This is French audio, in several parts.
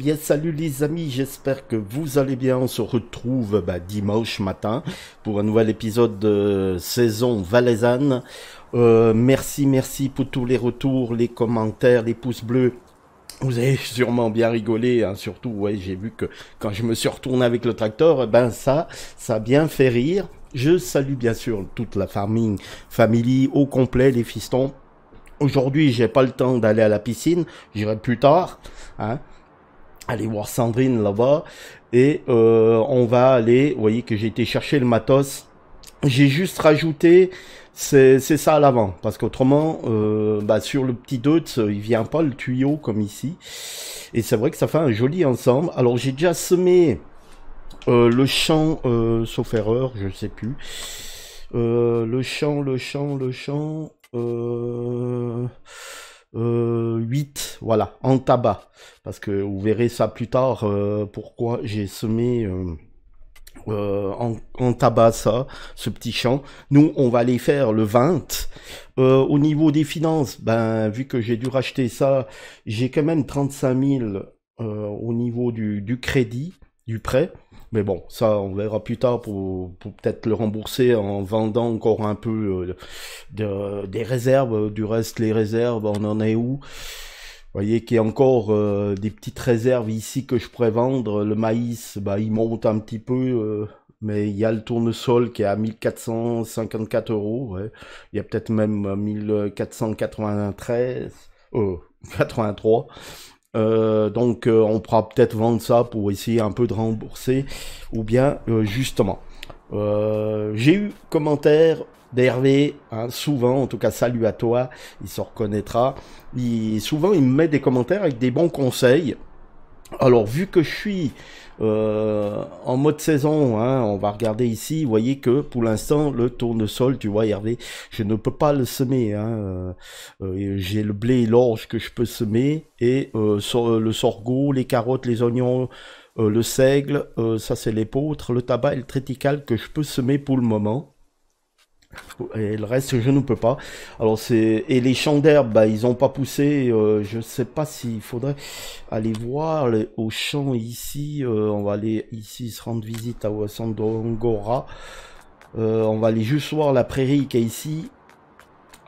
Bien, salut les amis, j'espère que vous allez bien. On se retrouve bah, dimanche matin pour un nouvel épisode de saison valaisanne. Euh, merci, merci pour tous les retours, les commentaires, les pouces bleus. Vous avez sûrement bien rigolé, hein, surtout, ouais, j'ai vu que quand je me suis retourné avec le tracteur, eh ben ça, ça a bien fait rire. Je salue bien sûr toute la farming family au complet, les fistons. Aujourd'hui, j'ai pas le temps d'aller à la piscine, j'irai plus tard. Hein aller voir Sandrine là-bas et euh, on va aller, vous voyez que j'ai été chercher le matos. J'ai juste rajouté, c'est ça à l'avant, parce qu'autrement, euh, bah, sur le petit doute, il vient pas le tuyau comme ici. Et c'est vrai que ça fait un joli ensemble. Alors j'ai déjà semé euh, le champ, sauf erreur, je sais plus. Le champ, le champ, le champ. Euh, euh, 8, voilà, en tabac. Parce que vous verrez ça plus tard, euh, pourquoi j'ai semé euh, euh, en, en, tabac ça, ce petit champ. Nous, on va aller faire le 20. Euh, au niveau des finances, ben, vu que j'ai dû racheter ça, j'ai quand même 35 000 au niveau du, du crédit, du prêt. Mais bon, ça, on verra plus tard pour, peut-être le rembourser en vendant encore un peu euh, de, des réserves. Du reste, les réserves, on en est où? Vous voyez qu'il y a encore euh, des petites réserves ici que je pourrais vendre. Le maïs, bah, il monte un petit peu. Euh, mais il y a le tournesol qui est à 1454 euros. Il y a peut-être même 1493. Euh, 83. Euh, donc euh, on pourra peut-être vendre ça pour essayer un peu de rembourser ou bien euh, justement. J'ai eu commentaire d'Hervé, hein, souvent, en tout cas salut à toi, il se reconnaîtra. Souvent il me met des commentaires avec des bons conseils. Alors vu que je suis euh, en mode saison, hein, on va regarder ici, vous voyez que pour l'instant le tournesol, tu vois Hervé, je ne peux pas le semer. Hein, euh, euh, J'ai le blé et l'orge que je peux semer et euh, so le sorgho, les carottes, les oignons, euh, le seigle, ça c'est l'épeautre, le tabac et le triticale que je peux semer pour le moment. Et le reste, je ne peux pas. Alors c'est et les champs d'herbe, bah, ils ont pas poussé. Euh, je sais pas s'il faudrait aller voir les, au champ ici. Euh, on va aller ici se rendre visite à Wassandongora. Euh, on va aller juste voir la prairie qui est ici.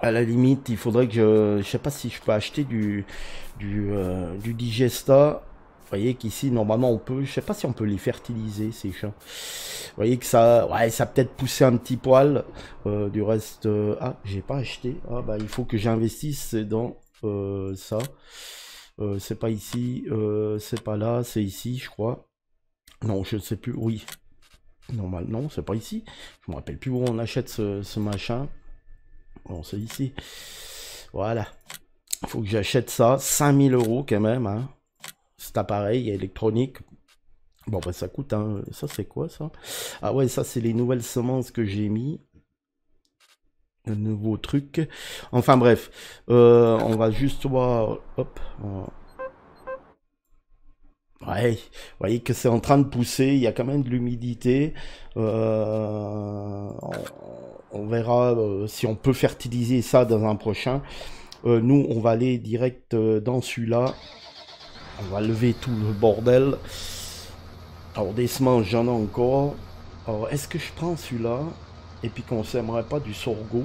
À la limite, il faudrait que je, je sais pas si je peux acheter du du, euh, du digesta voyez qu'ici, normalement, on peut, je sais pas si on peut les fertiliser, ces champs. Vous voyez que ça, ouais, ça peut-être poussé un petit poil. Euh, du reste, euh, ah, j'ai pas acheté. Ah, bah, il faut que j'investisse dans euh, ça. Euh, c'est pas ici, c'est pas là, c'est ici, je crois. Non, je ne sais plus. Oui. Normal, non, c'est pas ici. Je me rappelle plus où on achète ce, ce machin. Bon, c'est ici. Voilà. Il faut que j'achète ça. 5000 euros quand même, hein appareil électronique. Bon, bah ça coûte, hein. Ça, c'est quoi, ça? Ah ouais, ça, c'est les nouvelles semences que j'ai mis. Un nouveau truc. Enfin, bref. Euh, on va juste voir... Hop. Ouais, voyez que c'est en train de pousser, il y a quand même de l'humidité. Euh, on, verra euh, si on peut fertiliser ça dans un prochain. Nous, on va aller direct dans celui-là. On va lever tout le bordel. Alors, des semences, j'en ai encore. Alors, est-ce que je prends celui-là? Et puis qu'on s'aimerait pas du sorgho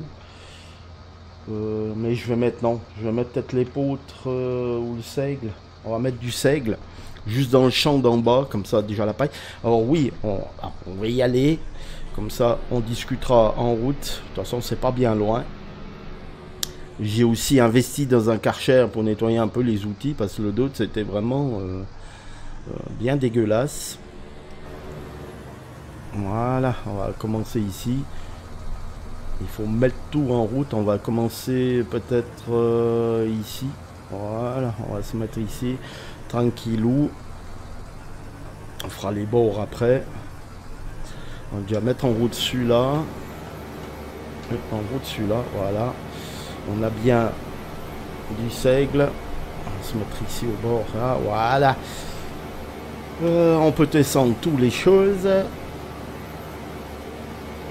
euh, Mais je vais mettre, non. Je vais mettre peut-être l'épeautre euh, ou le seigle. On va mettre du seigle. Juste dans le champ d'en bas, comme ça, déjà la paille. Alors oui, on, on va y aller. Comme ça, on discutera en route. De toute façon, c'est pas bien loin. J'ai aussi investi dans un karcher pour nettoyer un peu les outils parce que le dos c'était vraiment euh, euh, bien dégueulasse. Voilà, on va commencer ici. Il faut mettre tout en route. On va commencer peut-être euh, ici. Voilà, on va se mettre ici. Tranquillou. On fera les bords après. On va mettre en route celui-là. En route celui-là, voilà. On a bien du seigle. On va se mettre ici au bord. Là. Voilà. Euh, on peut descendre toutes les choses.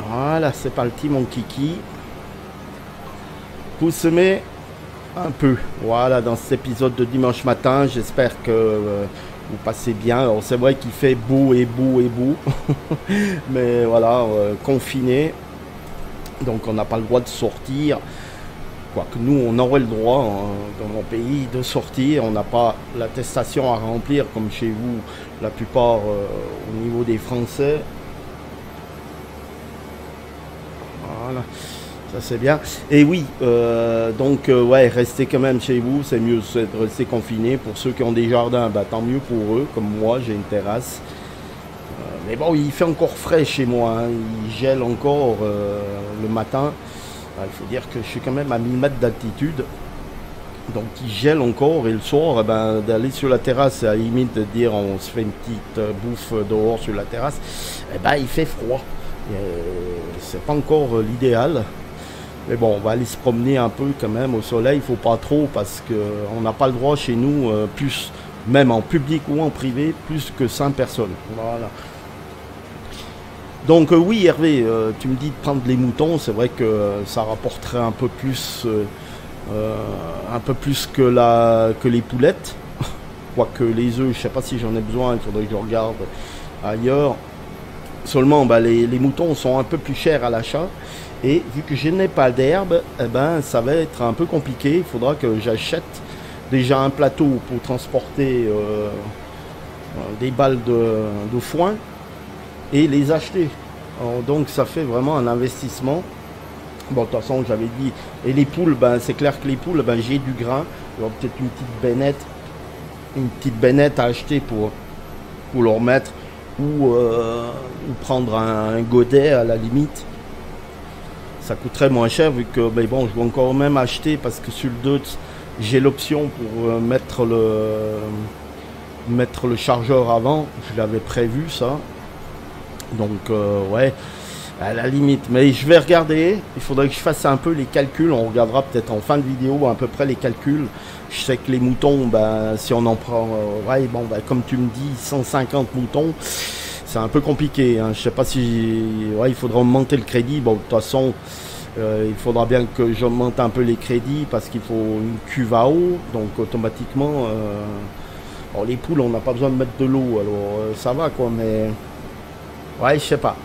Voilà, c'est parti mon kiki. Vous semez un peu. Voilà, dans cet épisode de dimanche matin, j'espère que euh, vous passez bien. C'est vrai qu'il fait beau et beau et beau, mais voilà, euh, confiné, donc on n'a pas le droit de sortir. Quoique nous, on aurait le droit hein, dans mon pays de sortir. On n'a pas l'attestation à remplir comme chez vous, la plupart euh, au niveau des Français. Voilà, ça c'est bien. Et oui, euh, donc euh, ouais, restez quand même chez vous, c'est mieux de rester confiné. Pour ceux qui ont des jardins, bah, tant mieux pour eux. Comme moi, j'ai une terrasse. mais bon, il fait encore frais chez moi. Hein. Il gèle encore le matin. Il faut dire que je suis quand même à 1000 mètres d'altitude. Donc il gèle encore et le soir, eh ben, d'aller sur la terrasse, à la limite de dire on se fait une petite euh, bouffe dehors sur la terrasse, eh ben, il fait froid. Euh, c'est pas encore euh, l'idéal. Mais bon, on va aller se promener un peu quand même au soleil, il faut pas trop parce qu'on n'a pas le droit chez nous, plus, même en public ou en privé, plus que 5 personnes. Voilà. Donc euh, oui Hervé, euh, tu me dis de prendre les moutons, c'est vrai que euh, ça rapporterait un peu plus, que les poulettes. Quoique les œufs, je ne sais pas si j'en ai besoin, il faudrait que je regarde ailleurs. Seulement, bah, les, moutons sont un peu plus chers à l'achat. Et vu que je n'ai pas d'herbe, eh ben, ça va être un peu compliqué. Il faudra que j'achète déjà un plateau pour transporter des balles de foin et les acheter. donc ça fait vraiment un investissement. Bon, de toute façon, j'avais dit. Et les poules, ben, c'est clair que les poules, ben, j'ai du grain. peut-être une petite bennette. Une petite bennette à acheter pour, pour leur mettre. Ou, euh, prendre un, godet à la limite. Ça coûterait moins cher vu que, ben, bon, je vais encore même acheter parce que sur le 2, j'ai l'option pour euh, mettre le mettre le chargeur avant. Je l'avais prévu ça. Donc, euh, ouais, à la limite. Mais je vais regarder. Il faudrait que je fasse un peu les calculs. On regardera peut-être en fin de vidéo à peu près les calculs. Je sais que les moutons, ben, si on en prend, euh, ouais, bon, ben, comme tu me dis, 150 moutons, c'est un peu compliqué. Hein. Je sais pas si, ouais, il faudra augmenter le crédit. Bon, de toute façon, euh, il faudra bien que j'augmente un peu les crédits parce qu'il faut une cuve à eau. Donc, automatiquement, les poules, on n'a pas besoin de mettre de l'eau. Alors, ça va, quoi, mais. Ouais, je sais pas.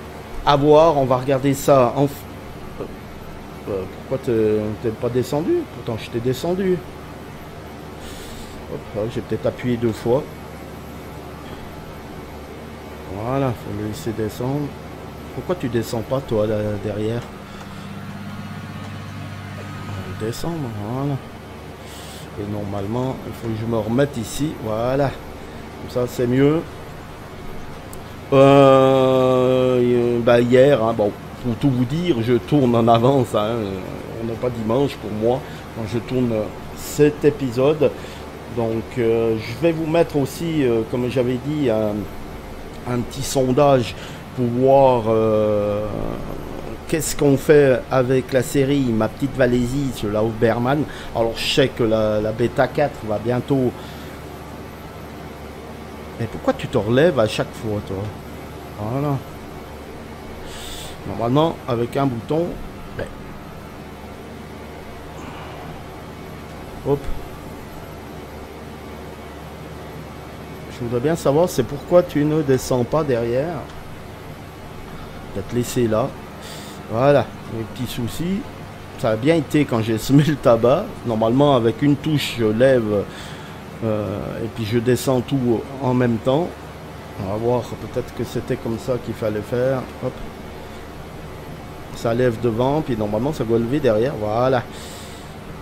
À voir, on va regarder ça en... Euh, pourquoi t'es pas descendu? Pourtant, je t'ai descendu. J'ai peut-être appuyé deux fois. Voilà, faut le laisser descendre. Pourquoi tu descends pas, toi, derrière? Descendre, voilà. Et normalement, il faut que je me remette ici. Voilà. Comme ça, c'est mieux. Euh, bah hier, hein, bon, pour tout vous dire, je tourne en avance. Hein, on n'est pas dimanche pour moi quand je tourne cet épisode. Donc, euh, je vais vous mettre aussi, euh, comme j'avais dit, un, petit sondage pour voir qu'est-ce qu'on fait avec la série Ma petite Valésie sur la Berman. Alors, je sais que la, la bêta 4 va bientôt mais pourquoi tu te relèves à chaque fois, toi Voilà. Normalement, avec un bouton, ben. Hop. Je voudrais bien savoir, c'est pourquoi tu ne descends pas derrière. Je te laisser là. Voilà, les petits soucis. Ça a bien été quand j'ai semé le tabac. Normalement, avec une touche, je lève et puis je descends tout en même temps. On va voir, peut-être que c'était comme ça qu'il fallait faire. Hop. Ça lève devant, puis normalement ça doit lever derrière. Voilà.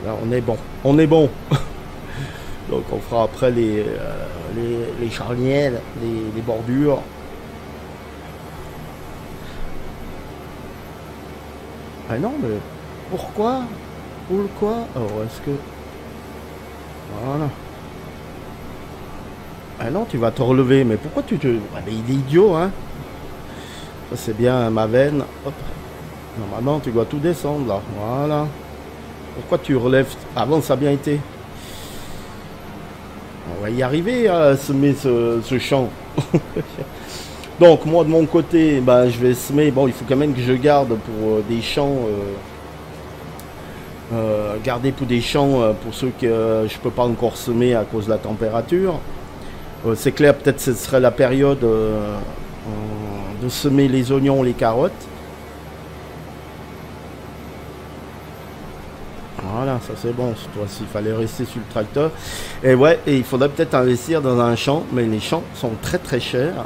Là, on est bon. On est bon. Donc on fera après les, euh, les, les, charnières, les, bordures. Ah non, mais pourquoi? Pourquoi? Alors est-ce que... Voilà. Ah non, tu vas te relever. Mais pourquoi tu te... Ah, il est idiot, hein Ça, c'est bien ma veine. Normalement, tu dois tout descendre, là. Voilà. Pourquoi tu relèves Avant, ça a bien été. On va y arriver à semer ce, champ. Donc, moi, de mon côté, ben, je vais semer... Bon, il faut quand même que je garde pour euh, des champs... Euh, euh, garder pour des champs pour ceux que je peux pas encore semer à cause de la température. Euh, c'est clair, peut-être ce serait la période de semer les oignons, les carottes. Voilà, ça c'est bon, cette fois-ci, il fallait rester sur le tracteur. Et ouais, il faudrait peut-être investir dans un champ, mais les champs sont très très chers.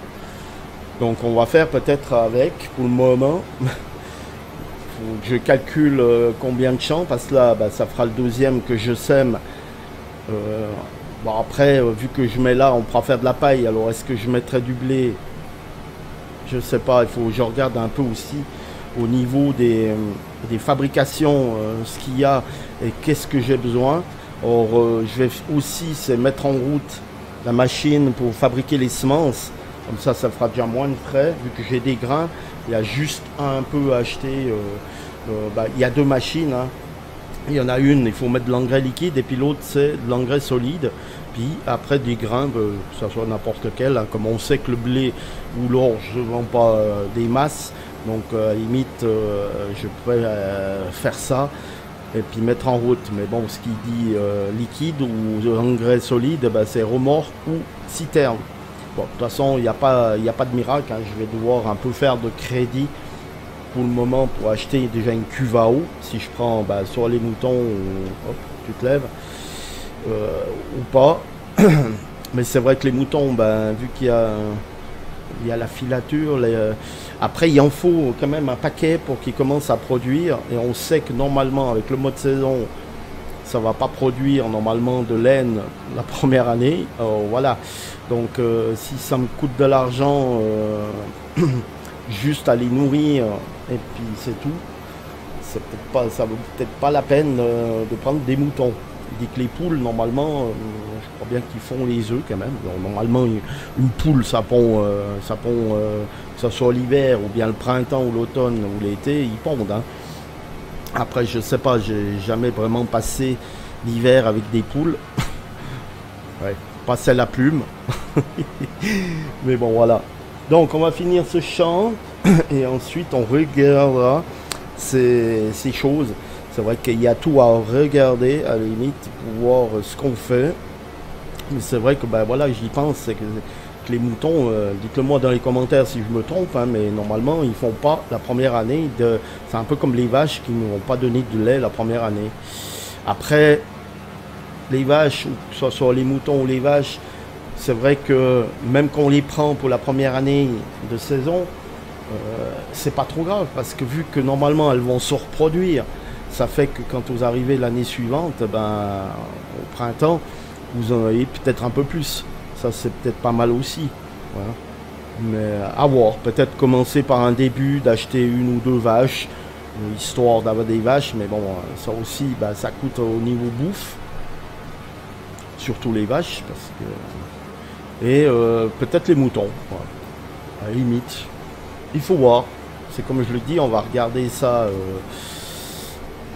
Donc on va faire peut-être avec, pour le moment, je calcule euh, combien de champs, parce que là, bah, ça fera le deuxième que je sème. Euh, bon après, euh, vu que je mets là, on pourra faire de la paille, alors est-ce que je mettrai du blé? Je sais pas, il faut je regarde un peu aussi au niveau des, des fabrications, ce qu'il y a et qu'est-ce que j'ai besoin. Or, je vais aussi mettre en route la machine pour fabriquer les semences. Comme ça, ça fera déjà moins de frais, vu que j'ai des grains. Il y a juste un peu à acheter. Euh, euh, bah, il y a deux machines. Hein. Il y en a une, il faut mettre de l'engrais liquide, et puis l'autre, c'est de l'engrais solide. Puis après, des grains, bah, que ce soit n'importe quel. Hein. comme on sait que le blé ou l'orge ne vend pas euh, des masses, donc à la limite, je pourrais faire ça et puis mettre en route. Mais bon, ce qui dit liquide ou engrais solide, bah, c'est remorque ou citerne. Bon, de toute façon, il n'y a, pas, a pas de miracle. Hein. Je vais devoir un peu faire de crédit pour le moment pour acheter déjà une cuve à eau. Si je prends bah, sur les moutons, hop, tu te lèves, euh, ou pas. Mais c'est vrai que les moutons, bah, vu qu'il y a, il y a la filature, euh, après il en faut quand même un paquet pour qu'ils commencent à produire. Et on sait que normalement, avec le mode saison, ça va pas produire normalement de laine la première année. voilà. Donc euh, si ça me coûte de l'argent euh, juste à les nourrir et puis c'est tout, c'est peut-être pas, ça vaut peut-être pas la peine euh, de prendre des moutons. Dit que les poules, normalement, je crois bien qu'ils font les œufs quand même. normalement, une, poule, ça pond, ça pond que ce soit l'hiver ou bien le printemps ou l'automne ou l'été, ils pondent. Hein. Après, je sais pas, j'ai jamais vraiment passé l'hiver avec des poules. ouais passer la plume. Mais bon, voilà. Donc, on va finir ce chant et ensuite on regardera ces, choses. C'est vrai qu'il y a tout à regarder à la limite pour voir ce qu'on fait. Mais c'est vrai que ben voilà, j'y pense, c'est que, les moutons, euh, dites-le moi dans les commentaires si je me trompe, hein, mais normalement ils font pas la première année. C'est un peu comme les vaches qui ne vont pas donner de lait la première année. Après, les vaches, que ce soit les moutons ou les vaches, c'est vrai que même quand on les prend pour la première année de saison, euh, c'est pas trop grave parce que vu que normalement elles vont se reproduire, ça fait que quand vous arrivez l'année suivante, ben, au printemps, vous en avez peut-être un peu plus. Ça c'est peut-être pas mal aussi. Mais à voir, peut-être commencer par un début d'acheter une ou deux vaches, histoire d'avoir des vaches, mais bon, ça aussi, ben, ça coûte au niveau bouffe surtout les vaches, parce que et euh, peut-être les moutons, à la limite. Il faut voir. C'est comme je le dis, on va regarder ça euh,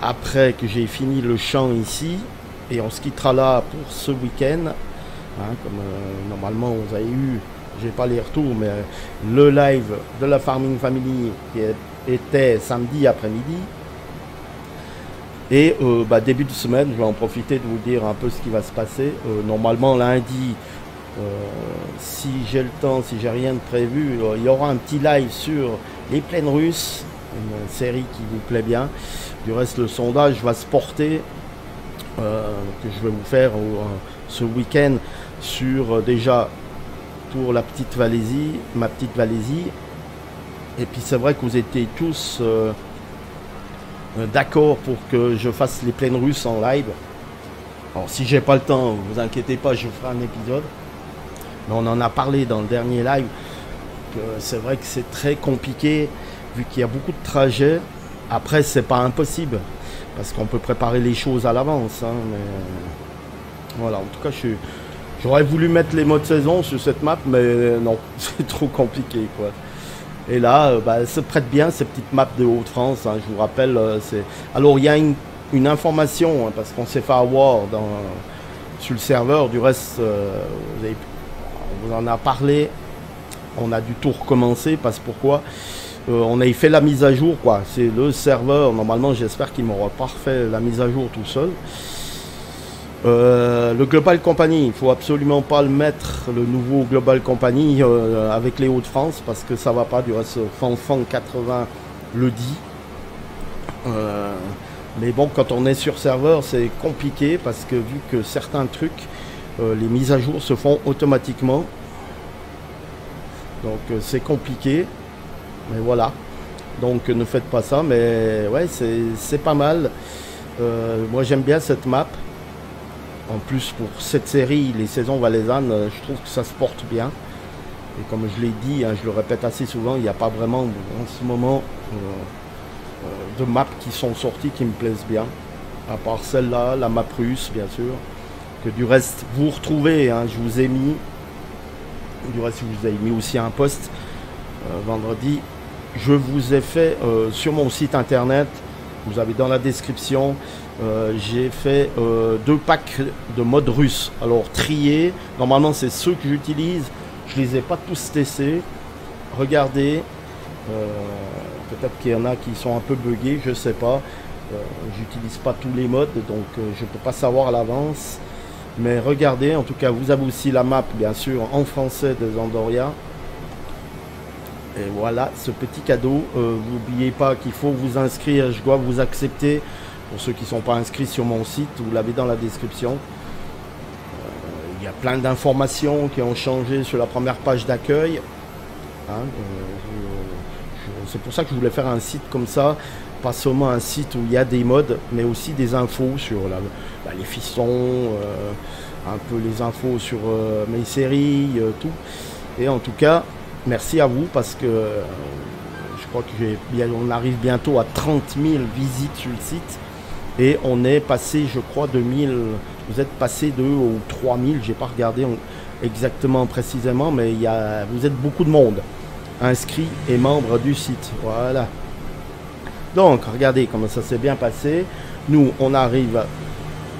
après que j'ai fini le champ ici, et on se quittera là pour ce week-end. Hein, comme euh, normalement vous avez eu, j'ai pas les retours, mais le live de la Farming Family qui était samedi après-midi, et euh, bah, début de semaine, je vais en profiter de vous dire un peu ce qui va se passer. Euh, normalement, lundi, euh, si j'ai le temps, si j'ai rien de prévu, il y aura un petit live sur les plaines russes, une série qui vous plaît bien. Du reste, le sondage va se porter, que je vais vous faire ce week-end sur déjà pour la petite Valaisie, ma petite Valaisie. Et puis c'est vrai que vous étiez tous euh, d'accord pour que je fasse les plaines russes en live. Alors si j'ai pas le temps, vous inquiétez pas, je ferai un épisode. Mais on en a parlé dans le dernier live c'est vrai que c'est très compliqué vu qu'il y a beaucoup de trajets. Après c'est pas impossible parce qu'on peut préparer les choses à l'avance. Hein, voilà, en tout cas J'aurais voulu mettre les modes saison sur cette map, mais non, c'est trop compliqué. Et là, euh, bah, se prête bien ces petites maps de Haute-France. Hein, je vous rappelle, euh, c'est. Alors il y a une, information hein, parce qu'on s'est fait avoir sur le serveur. Du reste, euh, on vous en a parlé. On a du tout recommencer parce pourquoi? On a fait la mise à jour quoi. C'est le serveur. Normalement, j'espère qu'il m'aura pas refait la mise à jour tout seul. Euh, le Global Company, il faut absolument pas le mettre, le nouveau Global Company euh, avec les Hauts-de-France parce que ça va pas. Du reste, Fanfan 80 le dit. Euh, mais bon, quand on est sur serveur, c'est compliqué parce que vu que certains trucs, les mises à jour se font automatiquement. Donc c'est compliqué. Mais voilà. Donc ne faites pas ça. Mais ouais, c'est pas mal. moi j'aime bien cette map. En plus, pour cette série, les saisons valaisannes, euh, je trouve que ça se porte bien. Et comme je l'ai dit, hein, je le répète assez souvent, il n'y a pas vraiment en ce moment euh, euh, de maps qui sont sorties qui me plaisent bien. À part celle-là, la map russe, bien sûr. Que du reste, vous retrouvez, hein, je vous ai mis. Du reste, je vous ai mis aussi un post vendredi. Je vous ai fait sur mon site internet, vous avez dans la description, euh, j'ai fait euh, deux packs de mode russe. Alors triés, normalement c'est ceux que j'utilise. Je les ai pas tous testés. Regardez. Euh, peut-être qu'il y en a qui sont un peu buggés, je sais pas. J'utilise pas tous les modes, donc je peux pas savoir à l'avance. Mais regardez, en tout cas, vous avez aussi la map, bien sûr, en français de Zandoria. Voilà, ce petit cadeau. N'oubliez pas qu'il faut vous inscrire, je dois vous accepter pour ceux qui ne sont pas inscrits sur mon site, vous l'avez dans la description. Euh, il y a plein d'informations qui ont changé sur la première page d'accueil. Hein, euh, c'est pour ça que je voulais faire un site comme ça, pas seulement un site où il y a des modes, mais aussi des infos sur bah, les fissons, euh, un peu les infos sur mes séries, tout. Et en tout cas, merci à vous parce que je crois qu'on arrive bientôt à 30 000 visites sur le site. Et on est passé, je crois, de 1000. Vous êtes passé de ou 3000, j'ai pas regardé exactement précisément, mais il y a, vous êtes beaucoup de monde inscrits et membres du site. Voilà. Donc, regardez comment ça s'est bien passé. Nous, on arrive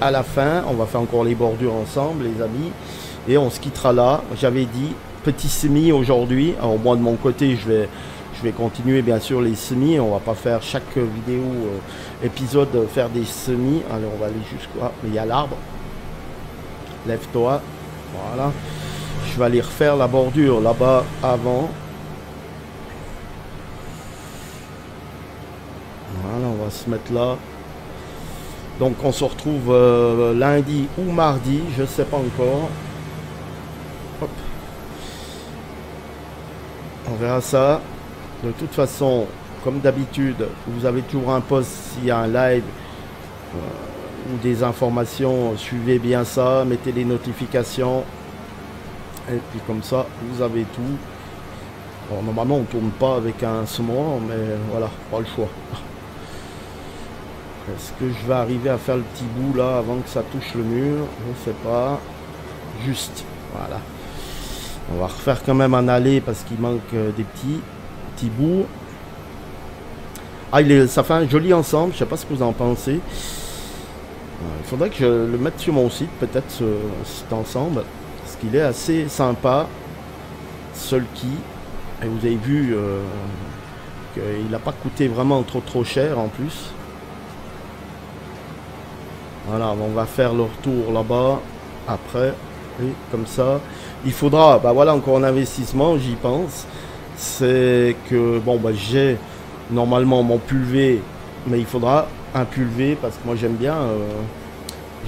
à la fin. On va faire encore les bordures ensemble, les amis. Et on se quittera là. J'avais dit petit semi aujourd'hui. Alors, moi, de mon côté, je vais je vais continuer bien sûr les semis. On va pas faire chaque vidéo, euh, épisode, euh, faire des semis. Allez, on va aller jusqu'à... Il y a l'arbre. Lève-toi. Voilà. Je vais aller refaire la bordure là-bas avant. Voilà, on va se mettre là. Donc on se retrouve euh, lundi ou mardi, je sais pas encore. On verra ça. De toute façon, comme d'habitude, vous avez toujours un post s'il y a un live euh, ou des informations. Suivez bien ça, mettez les notifications. Et puis comme ça, vous avez tout. normalement, on ne tourne pas avec un moment, mais voilà, pas le choix. Est-ce que je vais arriver à faire le petit bout là avant que ça touche le mur? Je ne sais pas. Juste, voilà. On va refaire quand même un aller parce qu'il manque euh, des petits petit bout. Ah, il est, ça fait un joli ensemble, je sais pas ce que vous en pensez. Il faudrait que je le mette sur mon site, peut-être cet ensemble, parce qu'il est assez sympa. Seul qui, et vous avez vu euh, qu'il n'a pas coûté vraiment trop trop cher en plus. Voilà, on va faire le retour là-bas après, comme ça. Il faudra, bah voilà, encore un investissement, j'y pense c'est que bon bah j'ai normalement mon pulvé, mais il faudra un pulvé parce que moi j'aime bien euh,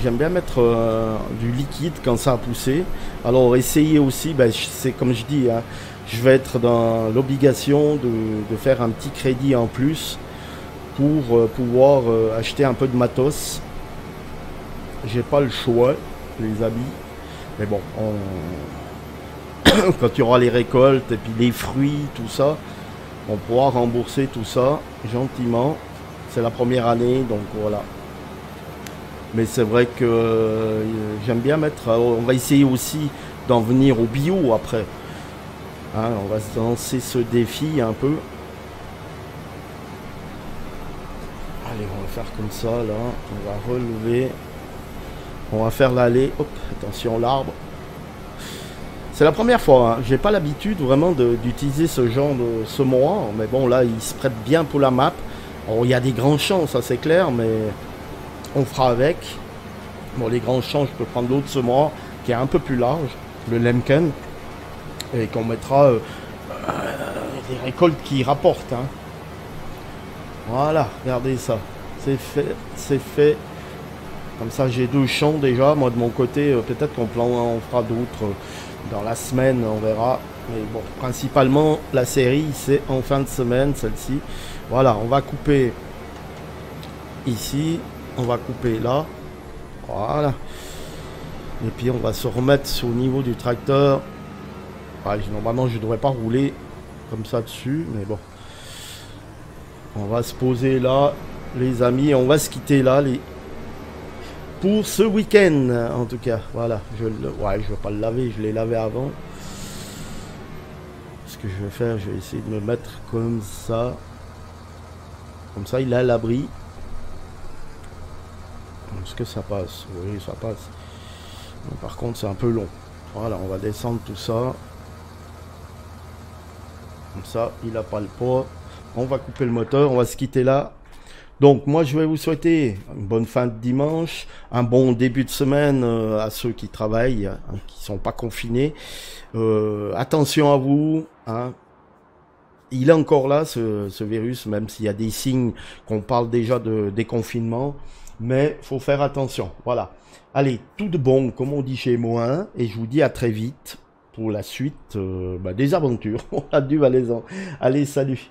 j'aime bien mettre euh, du liquide quand ça a poussé. Alors essayer aussi, bah, c'est comme je dis, hein, je vais être dans l'obligation de, faire un petit crédit en plus pour euh, pouvoir acheter un peu de matos. J'ai pas le choix, les amis. Mais bon, on, quand il y aura les récoltes et puis les fruits, tout ça, on pourra rembourser tout ça gentiment. C'est la première année, donc voilà. Mais c'est vrai que euh, j'aime bien mettre. Euh, on va essayer aussi d'en venir au bio après. Hein, on va se lancer ce défi un peu. Allez, on va faire comme ça là. On va relever. On va faire l'aller. Hop, attention l'arbre. C'est la première fois, hein. j'ai pas l'habitude vraiment d'utiliser ce genre de saumon, mais bon là il se prête bien pour la map. il y a des grands champs, ça c'est clair, mais on fera avec. Bon, les grands champs, je peux prendre l'autre semoir qui est un peu plus large, le Lemken, et qu'on mettra euh, euh, des récoltes qui rapportent. Hein. Voilà, regardez ça. C'est fait, c'est fait. Comme ça, j'ai deux champs déjà. Moi, de mon côté, euh, peut-être qu'on on fera d'autres dans la semaine, on verra. Mais bon, principalement, la série, c'est en fin de semaine, celle-ci. Voilà, on va couper ici. On va couper là. Voilà. Et puis, on va se remettre le niveau du tracteur. normalement, je ne devrais pas rouler comme ça dessus, mais bon. On va se poser là, les amis. On va se quitter là. Pour ce week-end, en tout cas. Voilà. Je le... Ouais, vais pas le laver. Je l'ai lavé avant que je vais faire, je vais essayer de me mettre comme ça. Comme ça, il a l'abri. Est-ce que ça passe Oui, ça passe. par contre, c'est un peu long. Voilà, on va descendre tout ça. Comme ça, il n'a pas le poids. On va couper le moteur, on va se quitter là. Donc moi je vais vous souhaiter une bonne fin de dimanche, un bon début de semaine euh, à ceux qui travaillent, hein, qui sont pas confinés. Euh, attention à vous. Hein. Il est encore là ce, virus, même s'il y a des signes qu'on parle déjà de déconfinement, mais faut faire attention. Voilà. Allez, tout de bon, comme on dit chez moi, et je vous dis à très vite pour la suite euh, bah, des aventures. On a dû aller Allez, salut